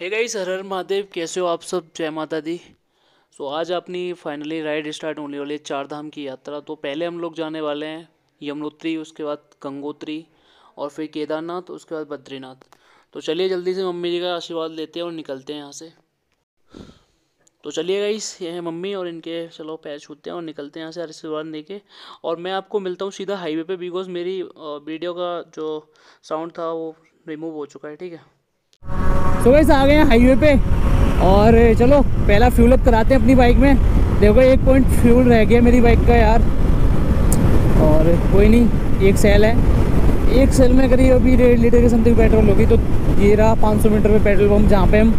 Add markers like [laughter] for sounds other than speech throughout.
हे गई हर हर महादेव कैसे हो आप सब? जय माता दी। सो so, आज अपनी फाइनली राइड स्टार्ट होने वाली है चार धाम की यात्रा। तो पहले हम लोग जाने वाले हैं यमुनोत्री उसके बाद गंगोत्री और फिर केदारनाथ उसके बाद बद्रीनाथ। तो चलिए जल्दी से मम्मी जी का आशीर्वाद लेते हैं और निकलते हैं यहाँ से। तो चलिए गाइस ये है मम्मी और इनके चलो पैर छूते हैं और निकलते हैं यहाँ से आशीर्वाद लेके। और मैं आपको मिलता हूँ सीधा हाईवे पे बिकॉज़ मेरी वीडियो का जो साउंड था वो रिमूव हो चुका है ठीक है? सो वैसे आ गए हैं हाईवे पे और चलो, पहला फ्यूल अप कराते हैं अपनी बाइक में। देखो, एक पॉइंट फ्यूल रह गया मेरी बाइक का यार। और कोई नहीं, एक सेल है। एक सेल में करीब अभी डेढ़ लीटर की समथिंग पेट्रोल होगी तो ये रहा 500 मीटर पे पेट्रोल पम्प जहाँ पे हम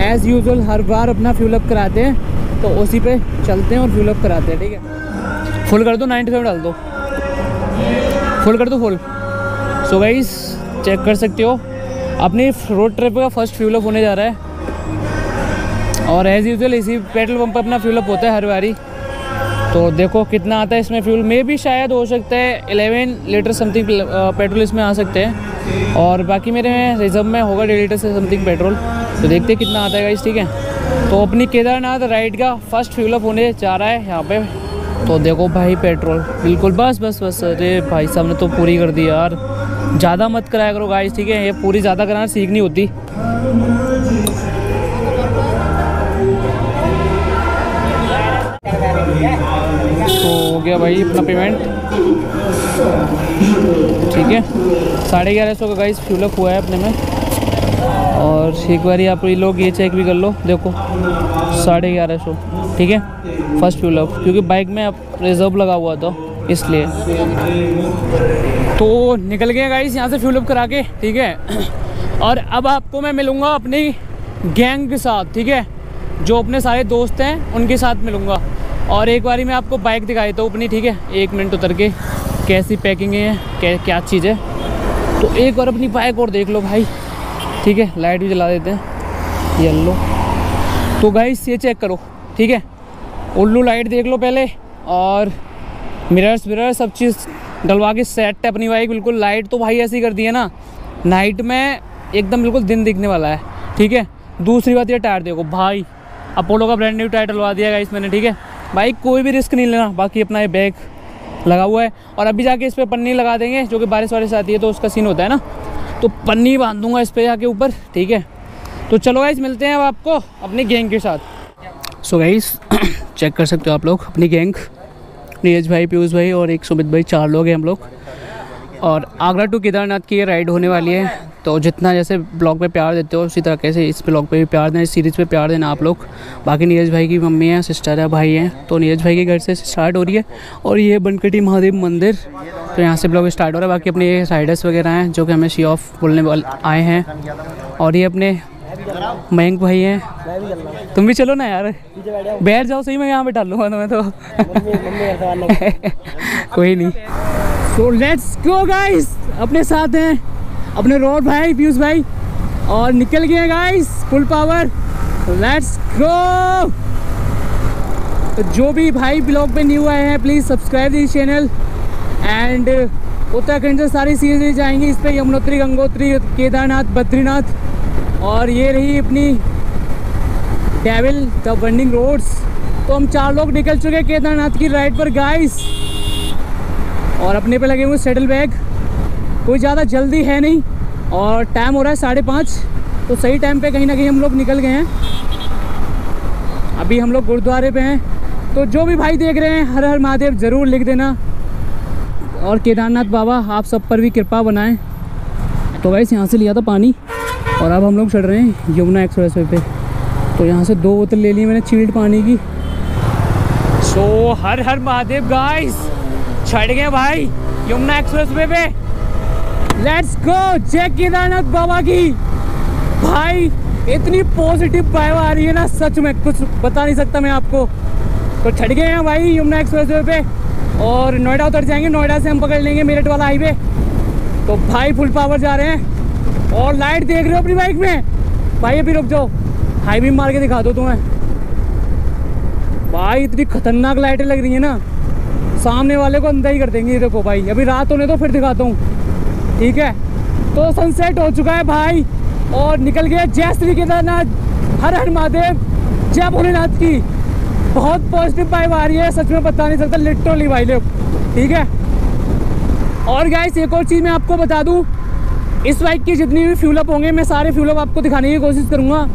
एज़ यूजल हर बार अपना फ्यूल अप कराते हैं। तो उसी पे चलते हैं और फ्यूल अप कराते हैं, ठीक है? फुल कर दो नाइन्टी फाइव डाल दो। फुल कर दो फुल सो गाइस चेक कर सकते हो। अपनी रोड ट्रिप का फ़र्स्ट फ्यूल अप होने जा रहा है। और एज़ यूजल इसी पेट्रोल पंप पर अपना फ्यूल अप होता है हर बारी। तो देखो कितना आता है इसमें फ्यूल में भी शायद हो सकता है 11 लीटर समथिंग पेट्रोल इसमें आ सकते हैं। और बाकी मेरे रिज़र्व में होगा डेढ़ लीटर से समथिंग पेट्रोल तो देखते कितना आता है इस ठीक है? तो अपनी केदारनाथ राइड का फ़र्स्ट फ्यूल अप होने जा रहा है यहाँ पे। तो देखो भाई पेट्रोल बिल्कुल बस बस बस। अरे भाई साहब ने तो पूरी कर दी यार। ज़्यादा मत कराया करो गाइस ठीक है? ये पूरी ज़्यादा कराना सीख नहीं होती। तो हो गया भाई अपना पेमेंट ठीक है? साढ़े ग्यारह सौ का गाइस फ्यूल अप हुआ है अपने में। और एक बार आप लोग ये चेक भी कर लो, देखो। साढ़े ग्यारह सौ, ठीक है? फ़र्स्ट फ्यूल अप क्योंकि बाइक में आप रिज़र्व लगा हुआ था। इसलिए। तो निकल गए गाइस यहाँ से फ्यूल अप करा के, ठीक है? और अब आपको मैं मिलूँगा अपनी गैंग के साथ, ठीक है? जो अपने सारे दोस्त हैं, उनके साथ मिलूँगा। और एक बारी मैं आपको बाइक दिखाई तो अपनी, ठीक है? एक मिनट उतर के, कैसी पैकिंग है, क्या क्या चीज़ है। तो एक बार अपनी बाइक और देख लो भाई, ठीक है? लाइट भी जला देते हैं येल्लो तो गाइस ये चेक करो, ठीक है? उल्लू लाइट देख लो पहले, और मिरर्स मिरर सब चीज़ डलवा के सेट है अपनी बाइक बिल्कुल लाइट तो भाई ऐसी कर दी है ना। नाइट में एकदम बिल्कुल दिन दिखने वाला है, ठीक है? दूसरी बात ये टायर देखो, भाई अपोलो का ब्रांड न्यू टायर डलवा दिया इस मैंने, ठीक है? बाइक कोई भी रिस्क नहीं लेना, बाकी अपना ये बैग लगा हुआ है। और अभी जाके इस पर पन्नी लगा देंगे, जो कि बारिश वारिश आती है तो उसका सीन होता है ना। तो पन्नी बाँध दूँगा इस पर जाके ऊपर, ठीक है? तो चलो गाइस मिलते हैं अब आपको अपनी गैंग के साथ। सो so गाइस चेक [coughs] कर सकते हो आप लोग, अपनी गैंग नीरज भाई, पीयूष भाई और एक सुमित भाई, चार लोग हैं हम लोग। और आगरा टू केदारनाथ की ये राइड होने वाली है। तो जितना जैसे ब्लॉग पे प्यार देते हो, उसी तरह से इस ब्लॉग पे भी प्यार देना इस सीरीज़ पे प्यार देना आप लोग। बाकी नीरज भाई की मम्मी है सिस्टर है, भाई हैं। तो नीरज भाई के घर से स्टार्ट हो रही है। और ये बनकटी महादेव मंदिर तो यहाँ से ब्लॉग स्टार्ट हो रहा है। बाकी अपने ये राइडर्स वगैरह हैं, जो कि हमें शी ऑफ़ बोलने वाले, आए हैं। और ये अपने मयंक भाई हैं। तुम भी चलो ना यार। बैठ जाओ सही मैं यहाँ बैठा लूँगा तुम्हें तो। [laughs] कोई नहीं। सो लेट्स गो गाइस अपने साथ हैं। अपने रोड भाई पीयूष भाई। और निकल गए guys full power let's go तो जो भी भाई ब्लॉग पे न्यू आए हैं please subscribe this channel and Uttarakhand से सारी सीरीज़ जाएँगी। इस पर यमुनोत्री गंगोत्री केदारनाथ बद्रीनाथ। और ये रही अपनी डेविल द बर्निंग रोड्स तो हम चार लोग निकल चुके हैं केदारनाथ की राइड पर गाइस और अपने पे लगे हुए सेटल बैग कोई ज़्यादा जल्दी है नहीं और टाइम हो रहा है साढ़े पाँच. तो सही टाइम पे कहीं ना कहीं हम लोग निकल गए हैं. अभी हम लोग गुरुद्वारे पे हैं. तो जो भी भाई देख रहे हैं, हर हर महादेव ज़रूर लिख देना. और केदारनाथ बाबा, आप सब पर भी कृपा बनाएँ. तो वैसे यहाँ से लिया था पानी और अब हम लोग चढ़ रहे हैं यमुना एक्सप्रेस वे पे. तो यहाँ से दो बोतल ले ली मैंने चील्ड पानी की। सो so, हर हर महादेव गाइस चढ़ गए भाई यमुना एक्सप्रेस वे पे। Let's go check Kedarnath Baba की। भाई इतनी पॉजिटिव वाइब आ रही है ना सच में कुछ बता नहीं सकता मैं आपको। तो चढ़ गए हैं भाई यमुना एक्सप्रेस वे पे। और नोएडा उतर जाएँगे नोएडा से हम पकड़ लेंगे मेरठ वाला हाईवे तो भाई फुल पावर जा रहे हैं। और लाइट देख रहे हो अपनी बाइक में? भाई अभी रुक जाओ। हाईवे मार के दिखा दो तुम्हें। भाई, इतनी खतरनाक लाइटें लग रही है ना। सामने वाले को अंदर ही कर देंगे देखो भाई। अभी रात होने तो फिर दिखाता हूँ। ठीक है? तो सनसेट हो चुका है भाई। और निकल गए जय श्री केदारनाथ। हर हर महादेव। जय भोलेनाथ की। बहुत पॉजिटिव वाइब आ रही है। सच में बता नहीं सकता लिटरली भाई लोग। ठीक है? और गाइस एक और चीज़ मैं आपको बता दूँ। इस बाइक की जितनी भी फ्यूलअप होंगे, मैं सारे फ्यूलअप आपको दिखाने की कोशिश करूँगा।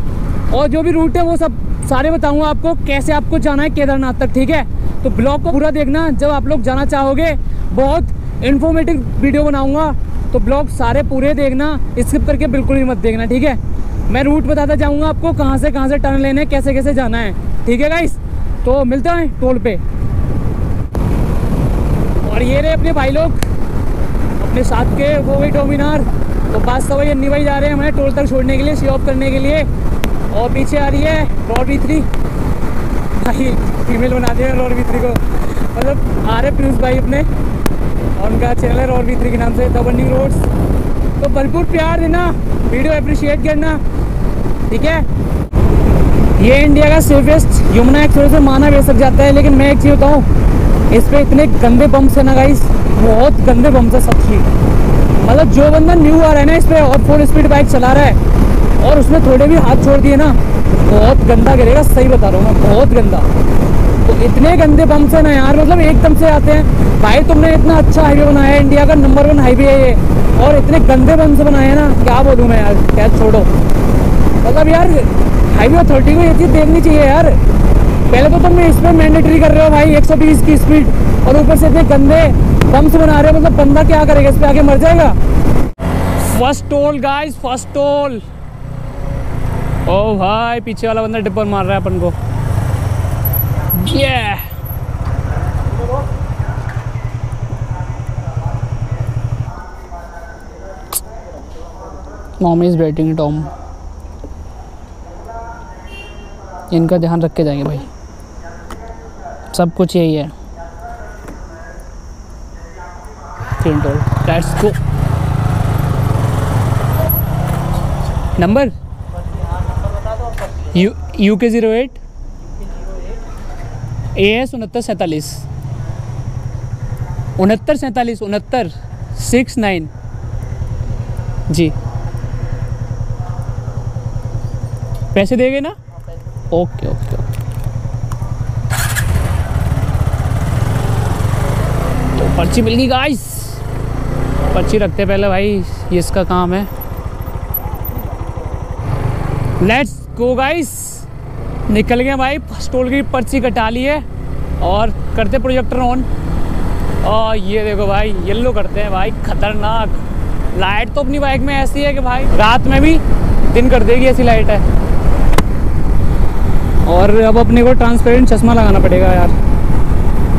और जो भी रूट है, वो सब सारे बताऊँगा आपको, कैसे आपको जाना है केदारनाथ तक, ठीक है? तो ब्लॉग को पूरा देखना, जब आप लोग जाना चाहोगे, बहुत इन्फॉर्मेटिव वीडियो बनाऊँगा। तो ब्लॉग सारे पूरे देखना स्किप करके बिल्कुल भी मत देखना, ठीक है? मैं रूट बताता जाऊँगा आपको, कहाँ से कहाँ से टर्न लेने, कैसे कैसे जाना है, ठीक है गाइस तो मिलते हैं टोल पे। और ये रहे अपने भाई लोग, अपने साथ के वो भी डोमिनार तो बात सब अन्नी भाई जा रहे हैं हमें टोल तक छोड़ने के लिए सी ऑफ़ करने के लिए। और पीछे आ रही है रॉड वी थ्री भाई फीमेल बना दिया रॉड वी थ्री को। मतलब आ रहे पीयूष भाई अपने, और उनका चैनल है रॉड वी थ्री के नाम से द बर्निंग रोड्स तो भरपूर प्यार देना वीडियो अप्रिशिएट करना, ठीक है? ये इंडिया का सेफेस्ट यमुना एक्सप्रेस से माना बेच सक जाता है, लेकिन मैं एक चीज़ बताऊँ, इस पर इतने गंदे बम्स है ना गाइस बहुत गंदे बम्स है सच्ची मतलब जो बंदा न्यू आ रहा है ना इस पर और फुल स्पीड बाइक चला रहा है और उसमें थोड़े भी हाथ छोड़ दिए ना, बहुत गंदा गिरेगा सही बता रहा हूँ मैं, बहुत गंदा। तो इतने गंदे बम्स है ना यार मतलब एकदम से आते हैं। भाई, तुमने इतना अच्छा हाईवे बनाया इंडिया का नंबर वन हाईवे है ये। और इतने गंदे बम्स बनाए ना, क्या बोलूँ मैं यार क्या छोड़ो। मतलब यार हाईवे अथॉरिटी को ये चीज़ देखनी चाहिए यार। पहले तो तुम इस पर मैंडेटरी कर रहे हो भाई 120 की स्पीड और ऊपर से इतने गंदे बम्स बना रहे हो मतलब बंदा क्या करेगा, इस पर आगे मर जाएगा? First toll guys first toll ओ भाई पीछे वाला बंदा डिपर मार रहा है अपन को ये इज़ वेटिंग टॉम इनका ध्यान रख के जाएँगे भाई। सब कुछ यही है। Let's go number U U K zero eight A S उनहत्तर सैंतालीस। उनहत्तर सैंतालीस, उनहत्तर सिक्स नाइन जी। पैसे देंगे ना? Okay okay okay. तो पर्ची मिल गई गाइस पर्ची रखते पहले, भाई। ये इसका काम है। लेट्स गो गाइस निकल गए भाई। फ़र्स्ट टोल की पर्ची कटा ली है और करते प्रोजेक्टर ऑन और ये देखो भाई येल्लो करते हैं भाई। खतरनाक। लाइट तो अपनी बाइक में ऐसी है कि भाई, रात में भी दिन कर देगी ऐसी लाइट है। और अब अपने को ट्रांसपेरेंट चश्मा लगाना पड़ेगा यार।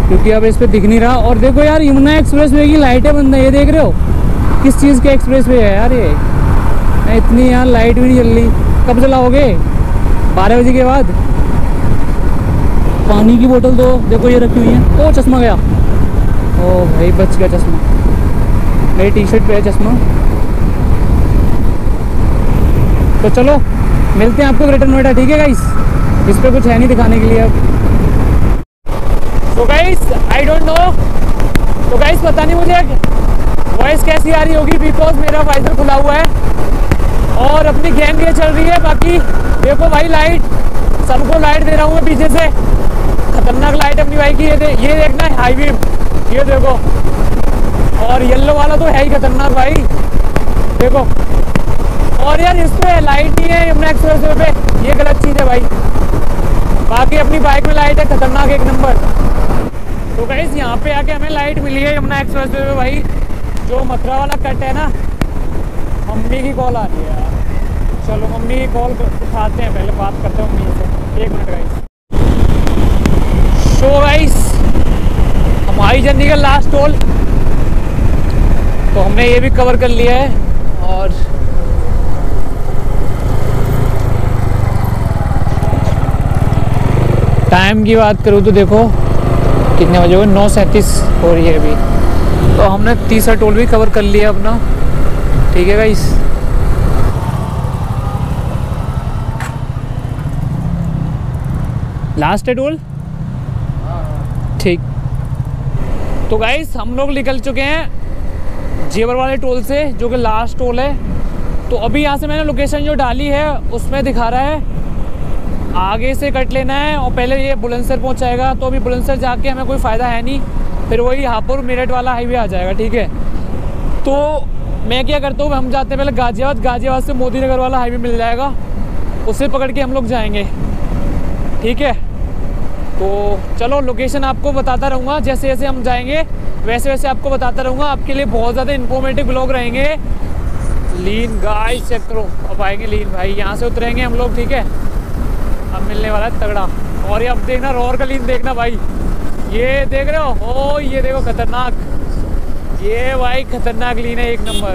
क्योंकि अब इस पर दिख नहीं रहा। और देखो यार, यमुना एक्सप्रेस वे की लाइटें बंद है ये देख रहे हो? किस चीज़ के एक्सप्रेस वे है यार ये? इतनी यार लाइट भी नहीं जल रही। कब चलाओगे बारह बजे के बाद? पानी की बोतल दो देखो ये रखी हुई है। ओ, चश्मा गया। ओ भाई, बच गया चश्मा। मेरी टी शर्ट पे है चश्मा। तो चलो, मिलते हैं आपको ग्रेटर नोएडा ठीक है गाइस इस पर कुछ है नहीं दिखाने के लिए अब। तो गाइस आई डोंट नो तो गाइस पता नहीं मुझे वॉइस कैसी आ रही होगी बिकॉज़ मेरा वाइजर खुला हुआ है। और अपनी गेम ये चल रही है बाकी देखो भाई लाइट सबको लाइट दे रहा हूँ मैं पीछे से। खतरनाक लाइट अपनी बाइक की ये दे, ये देखना है हाईवे ये देखो। और येलो वाला तो है ही खतरनाक भाई। देखो। और यार इस पे लाइट नहीं है यमुना एक्सप्रेस वे पे। ये गलत चीज़ है भाई। बाकी अपनी बाइक में लाइट है खतरनाक एक नंबर तो गैस यहाँ पे आके हमें लाइट मिली है यमुना एक्सप्रेस वे पे भाई। जो मथुरा वाला कट है ना मम्मी की कॉल आ रही है चलो, मम्मी की कॉल उठाते हैं पहले, बात करते हैं मम्मी से। एक मिनट गाइस सो गाइस हमारी जर्नी का लास्ट टोल तो हमने ये भी कवर कर लिया है, और टाइम की बात करूँ तो देखो, कितने बजे हुए? नौ सैंतीस हो रही है अभी। तो हमने तीसरा टोल भी कवर कर लिया अपना। ठीक है गाइस लास्ट है टोल ठीक. तो गाइस हम लोग निकल चुके हैं जेवर वाले टोल से, जो कि लास्ट टोल है. तो अभी यहाँ से मैंने लोकेशन जो डाली है, उसमें दिखा रहा है, आगे से कट लेना है और पहले ये बुलंदसर पहुँचाएगा. तो अभी बुलंदसर जाके हमें कोई फ़ायदा है नहीं. फिर वही हापुर मेरठ वाला हाईवे आ जाएगा, ठीक है? तो मैं क्या करता हूँ, हम जाते हैं पहले गाजियाबाद। गाजियाबाद से मोदी नगर वाला हाईवे मिल जाएगा। उसे पकड़ के हम लोग जाएँगे। ठीक है? तो चलो लोकेशन आपको बताता रहूँगा। जैसे जैसे हम जाएँगे वैसे वैसे आपको बताता रहूँगा। आपके लिए बहुत ज़्यादा इन्फॉर्मेटिव ब्लॉग रहेंगे। लीन गाय चेक करो। अब आएँगे लीन भाई। यहाँ से उतरेंगे हम लोग, ठीक है? अब मिलने वाला है तगड़ा। और ये अब देखना रोर का लीन देखना भाई। ये देख रहे हो? ओ, ये देखो खतरनाक। ये भाई खतरनाक लीन है, एक नंबर।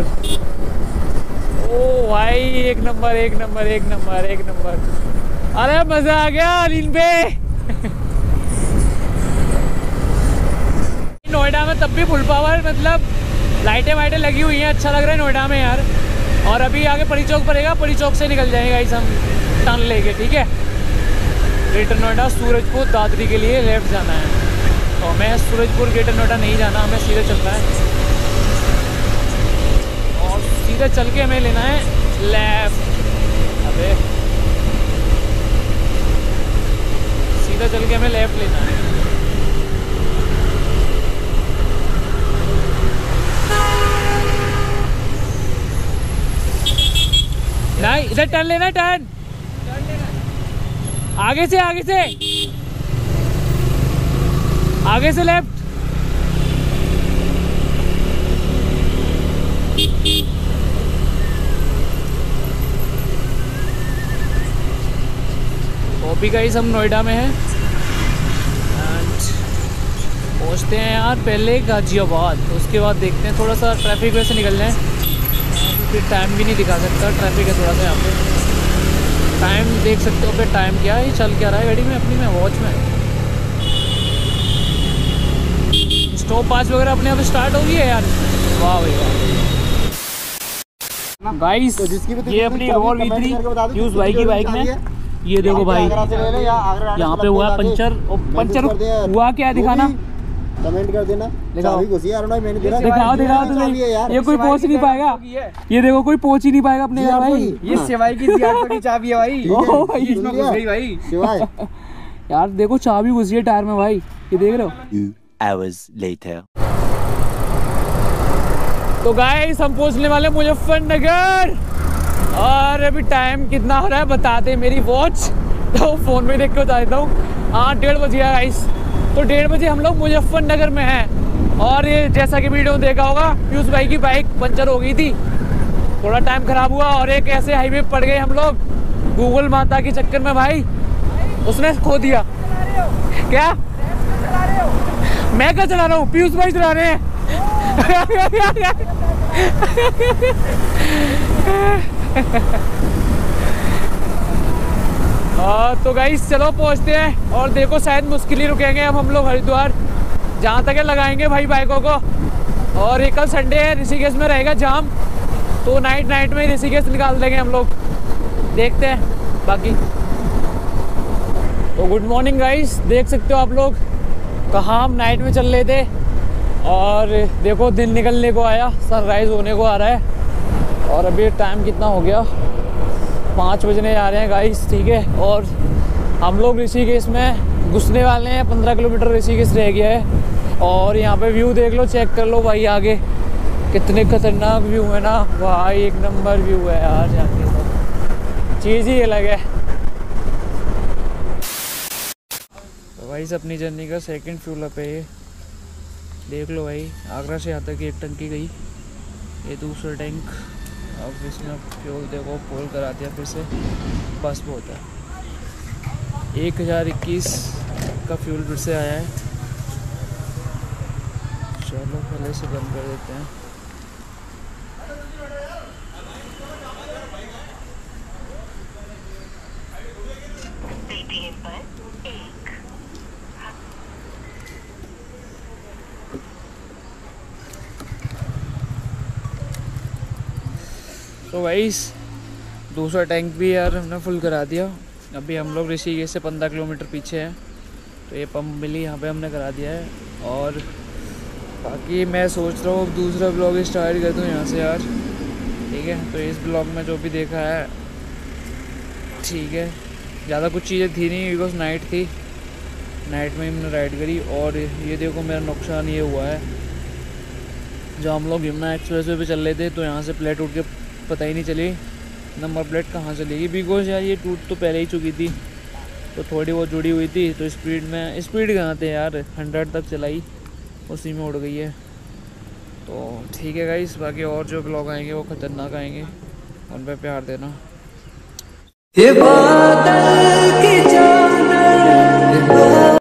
ओ भाई, एक नंबर एक नंबर एक नंबर एक नंबर। अरे मज़ा आ गया लीन पे। नोएडा में तब भी फुल पावर मतलब लाइटें वाइटें लगी हुई हैं अच्छा लग रहा है नोएडा में यार। और अभी आगे पड़ी चौक पड़ेगा पड़ी चौक से निकल जाएगा इस हम टर्न लेके, ठीक है? ग्रेटर नोएडा, सूरजपुर, दादरी के लिए लेफ़्ट जाना है। तो हमें सूरजपुर, ग्रेटर नोएडा नहीं जाना, हमें सीधे चलना है। सीधे चल के हमें लेना है लेफ़्ट अबे। सीधा चल के हमें लेफ़्ट लेना है। नहीं इधर टर्न लेना, टर्न। आगे से आगे से। आगे से लेफ़्ट। अभी गाइस हम नोएडा में हैं। एंड पहुँचते हैं यार पहले गाजियाबाद उसके बाद देखते हैं थोड़ा सा ट्रैफ़िक वैसे निकल जाए फिर टाइम भी नहीं दिखा सकता ट्रैफ़िक है थोड़ा सा यहाँ पे। टाइम देख सकते हो फिर टाइम क्या है ये चल क्या रहा है गाड़ी में अपनी में वॉच में। स्टॉप पास वगैरह अपने आप स्टार्ट हो गई है यार। वाह भाई वाह। गाइस तो जिसकी भी ये अपनी रोल वी थ्री यूज़ भाई की बाइक में। ये देखो भाई यहाँ पे हुआ पंचर और पंचर हुआ क्या दिखाना? कमेंट कर देना। दिखाओ। दिखाओ दिखाओ है तुम्हें यार। ये कोई पहुँच नहीं पाएगा। ये देखो कोई पहुँच ही नहीं पाएगा अपने यहाँ भाई। ये सेवाई की चाबी है भाई। ओ भाई। भाई यार देखो चाबी घुसी है टायर में भाई। ये देख रहे हो। Two hours later. तो गाइस हम पहुँचने वाले मुजफ्फरनगर। और अभी टाइम कितना हो रहा है बताते मेरी वॉच तो फ़ोन में देख के बता देता हूँ हाँ डेढ़ बजे गया गाइस तो डेढ़ बजे हम लोग मुजफ्फरनगर में हैं और ये जैसा कि वीडियो देखा होगा पीयूष भाई की बाइक पंचर हो गई थी थोड़ा टाइम ख़राब हुआ और एक ऐसे हाईवे पड़ गए हम लोग गूगल माता के चक्कर में भाई उसने खो दिया क्या मैं क्या चला रहा हूँ पीयूष भाई चला रहे हैं [laughs] हाँ तो गाइस चलो पहुँचते हैं और देखो, शायद मुश्किल ही रुकेंगे अब हम लोग हरिद्वार। जहाँ तक लगाएँगे भाई बाइकों को। और ये कल संडे है, ऋषिकेश में रहेगा जाम। तो नाइट नाइट में ऋषिकेश निकाल देंगे हम लोग। देखते हैं, बाकी। तो गुड मॉर्निंग गाइस देख सकते हो आप लोग कहाँ हम नाइट में चल रहे थे। और देखो, दिन निकलने को आया सनराइज़ होने को आ रहा है। और अभी टाइम कितना हो गया? पाँच बजने जा रहे हैं गाइस ठीक है? और हम लोग ऋषिकेश में घुसने वाले हैं, पंद्रह किलोमीटर ऋषिकेश रह गया है। और यहाँ पे व्यू देख लो चेक कर लो भाई आगे। कितने खतरनाक व्यू है ना? भाई, एक नंबर व्यू है यार जाके तो चीज़ ही अलग है। तो भाई अपनी जर्नी का सेकंड फ्यूल अप है देख लो भाई, आगरा से यहाँ तक एक टंकी गई। ये दूसरा टैंक अब इसमें फ्यूल देखो फोल करा दिया फिर से बस होता है। एक हज़ार इक्कीस का फ्यूल फिर से आया है। चलो, पहले से बंद कर देते हैं। तो भाई, दूसरा टैंक भी यार हमने फुल करा दिया। अभी हम लोग ऋषिकेश से पंद्रह किलोमीटर पीछे हैं। तो ये पंप मिली, यहाँ पे हमने करा दिया है। और बाकी मैं सोच रहा हूँ दूसरा ब्लॉग स्टार्ट कर दूँ यहाँ से यार। ठीक है तो इस ब्लॉग में जो भी देखा है, ठीक है। ज़्यादा कुछ चीज़ें थी नहीं बिकॉज़ नाइट थी। नाइट में हमने राइड करी। और ये देखो, मेरा नुकसान ये हुआ है। जब हम लोग यमुना एक्सप्रेस वे पे चल रहे थे तो यहाँ से प्लेट उठ के पता ही नहीं चली, नंबर प्लेट कहाँ से लेगी? बिकॉज़ यार ये टूट तो पहले ही चुकी थी तो थोड़ी बहुत जुड़ी हुई थी तो स्पीड में स्पीड कहाँ थे यार? हंड्रेड तक चलाई, उसी में उड़ गई है। तो ठीक है गाइस बाकी और जो ब्लॉग आएँगे वो ख़तरनाक आएँगे, उन पर प्यार देना। ये बादल